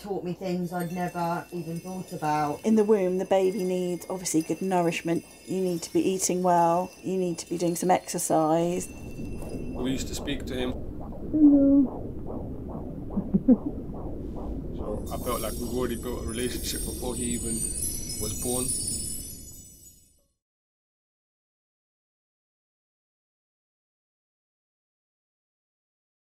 taught me things I'd never even thought about. In the womb, the baby needs obviously good nourishment. You need to be eating well, you need to be doing some exercise. We used to speak to him. Hello. so I felt like we've already built a relationship before he even was born.